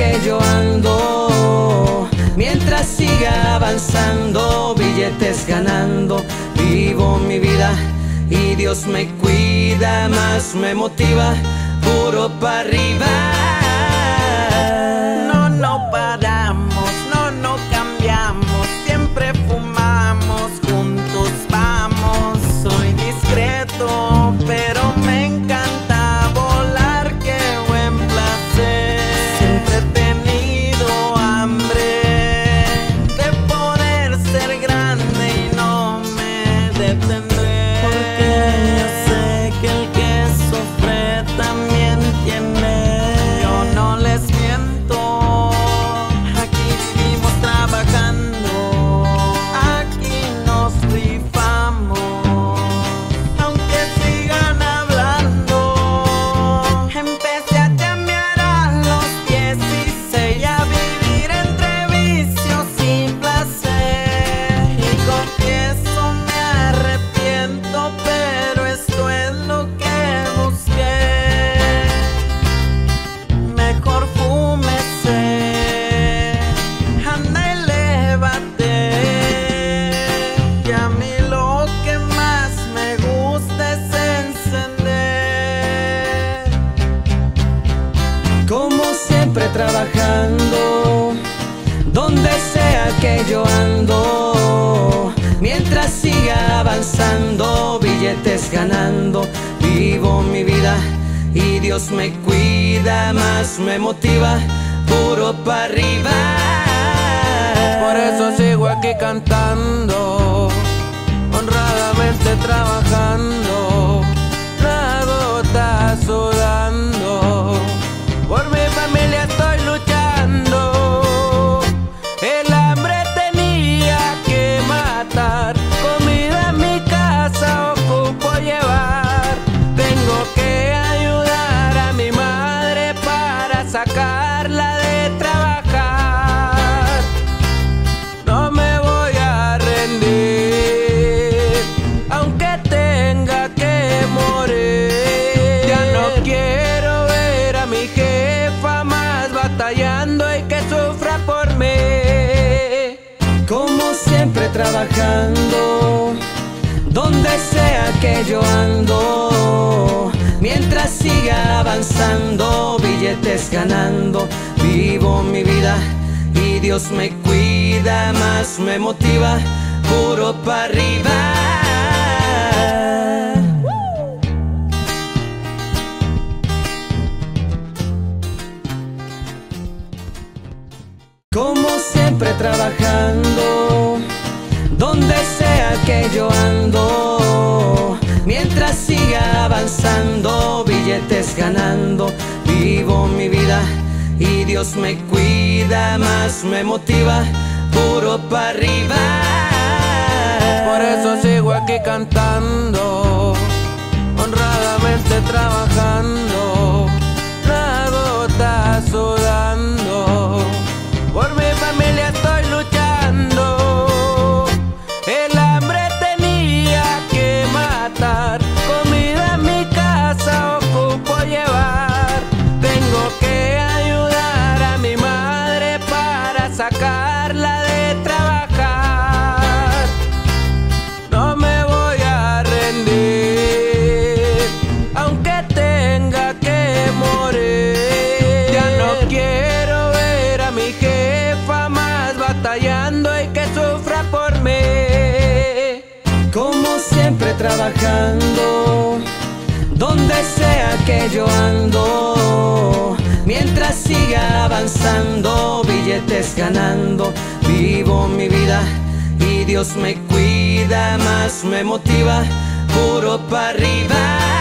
que yo ando, mientras siga avanzando, billetes ganando, vivo mi vida y Dios me cuida, más me motiva, puro para arriba. Donde sea que yo ando, mientras siga avanzando, billetes ganando, vivo mi vida y Dios me cuida, más me motiva, puro para arriba. Por eso sigo aquí cantando, honradamente trabajando, de trabajar. No me voy a rendir, aunque tenga que morir. Ya no quiero ver a mi jefa más batallando y que sufra por mí. como siempre trabajando, donde sea que yo ando, mientras siga avanzando, billetes ganando, vivo mi vida y Dios me cuida, más me motiva, puro para arriba. Como siempre trabajando, donde sea que yo ando, mientras siga avanzando, billetes ganando, Dios me cuida, más me motiva, puro para arriba. Por eso sigo aquí cantando, honradamente trabajando, trabajando, donde sea que yo ando, mientras siga avanzando, billetes ganando, vivo mi vida y Dios me cuida, más me motiva, puro para arriba.